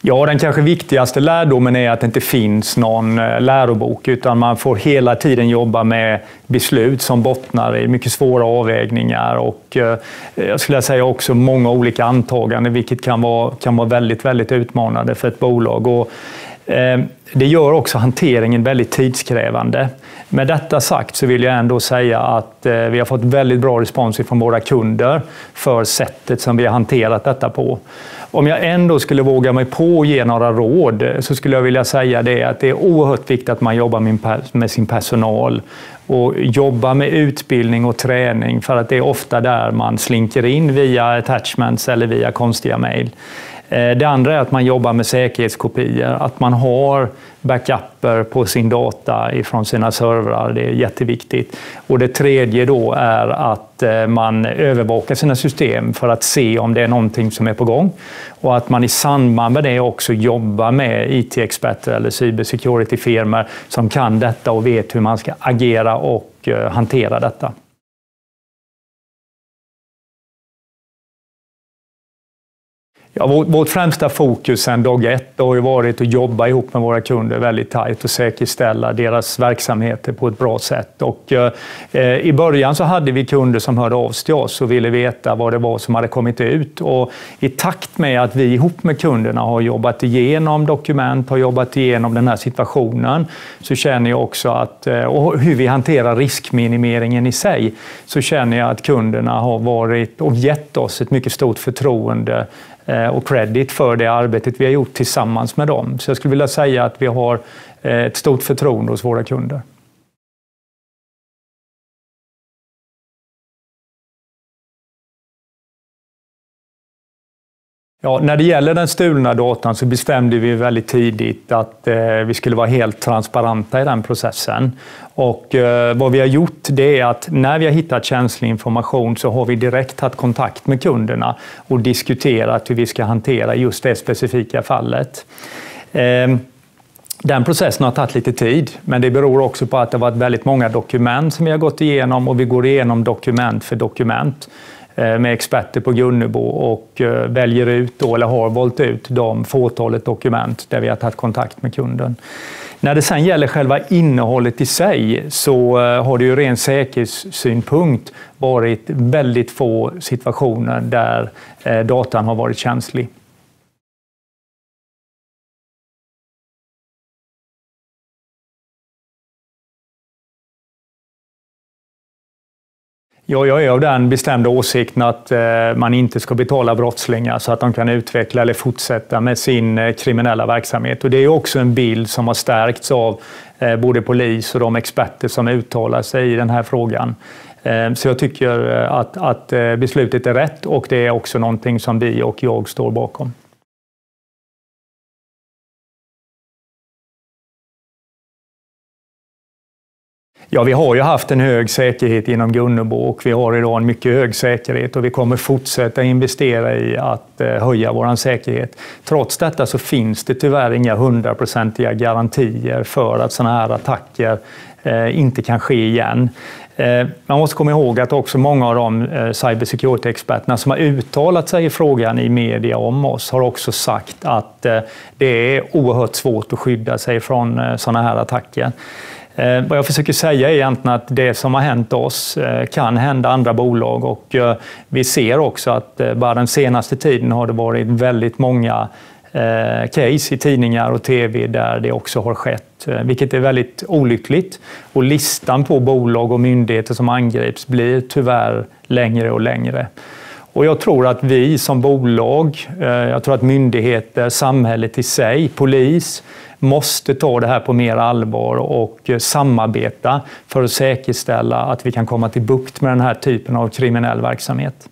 Ja, den kanske viktigaste lärdomen är att det inte finns någon eh, lärobok, utan man får hela tiden jobba med beslut som bottnar i mycket svåra avvägningar och eh, jag skulle säga också många olika antaganden, vilket kan vara, kan vara väldigt, väldigt utmanande för ett bolag. Och, Ehm, det gör också hanteringen väldigt tidskrävande. Med detta sagt så vill jag ändå säga att eh, vi har fått väldigt bra respons från våra kunder för sättet som vi har hanterat detta på. Om jag ändå skulle våga mig på att ge några råd eh, så skulle jag vilja säga det att det är oerhört viktigt att man jobbar med sin personal och jobbar med utbildning och träning för att det är ofta där man slinker in via attachments eller via konstiga mejl. Eh, det andra är att man jobbar med säkerhetskopior, att man har backuper på sin data ifrån sina servrar. Det är jätteviktigt. Och det tredje då är att eh, man övervakar sina system för att se om det är någonting som är på gång. Och att man i samband med det också jobbar med IT-experter eller cybersecurity-firmor som kan detta och vet hur man ska agera och eh, hantera detta. Ja, vårt, främsta fokus sedan dag ett har ju varit att jobba ihop med våra kunder väldigt tajt och säkerställa deras verksamheter på ett bra sätt. Och, eh, eh, I början så hade vi kunder som hörde av sig till oss och ville veta vad det var som hade kommit ut. Och I takt med att vi ihop med kunderna har jobbat igenom dokument, har jobbat igenom den här situationen, så känner jag också att, eh, och hur vi hanterar riskminimeringen i sig, så känner jag att kunderna har varit och gett oss ett mycket stort förtroende Eh, och credit för det arbetet vi har gjort tillsammans med dem. Så jag skulle vilja säga att vi har eh, ett stort förtroende hos våra kunder. Ja, när det gäller den stulna datan så bestämde vi väldigt tidigt att eh, vi skulle vara helt transparenta i den processen. Och, eh, vad vi har gjort det är att när vi har hittat känslig information så har vi direkt tagit kontakt med kunderna och diskuterat hur vi ska hantera just det specifika fallet. Eh, den processen har tagit lite tid, men det beror också på att det har varit väldigt många dokument som vi har gått igenom och vi går igenom dokument för dokument. Eh, med experter på Gunnebo och eh, väljer ut, då, eller har valt ut, de fåtalet dokument där vi har tagit kontakt med kunden. När det sen gäller själva innehållet i sig så eh, har det ju ren säkerhetssynpunkt varit väldigt få situationer där datan har varit känslig. Ja, jag är av den bestämda åsikten att eh, man inte ska betala brottslingar så att de kan utveckla eller fortsätta med sin eh, kriminella verksamhet. Och det är också en bild som har stärkts av eh, både polis och de experter som uttalar sig i den här frågan. Så jag tycker att, att beslutet är rätt och det är också någonting som vi och jag står bakom. Ja, vi har ju haft en hög säkerhet inom Gunnebo och vi har idag en mycket hög säkerhet och vi kommer fortsätta investera i att eh, höja vår säkerhet. Trots detta så finns det tyvärr inga hundraprocentiga garantier för att sådana här attacker eh, inte kan ske igen. Eh, man måste komma ihåg att också många av de cybersecurity-experterna som har uttalat sig i frågan i media om oss har också sagt att det är oerhört svårt att skydda sig från sådana här attacker. Eh, vad jag försöker säga är egentligen att det som har hänt oss eh, kan hända andra bolag och eh, vi ser också att eh, bara den senaste tiden har det varit väldigt många eh, case i tidningar och tv där det också har skett, eh, vilket är väldigt olyckligt. Och listan på bolag och myndigheter som angrips blir tyvärr längre och längre. Och jag tror att vi som bolag, eh, jag tror att myndigheter, samhället i sig, polis, måste ta det här på mer allvar och eh, samarbeta för att säkerställa att vi kan komma till bukt med den här typen av kriminell verksamhet.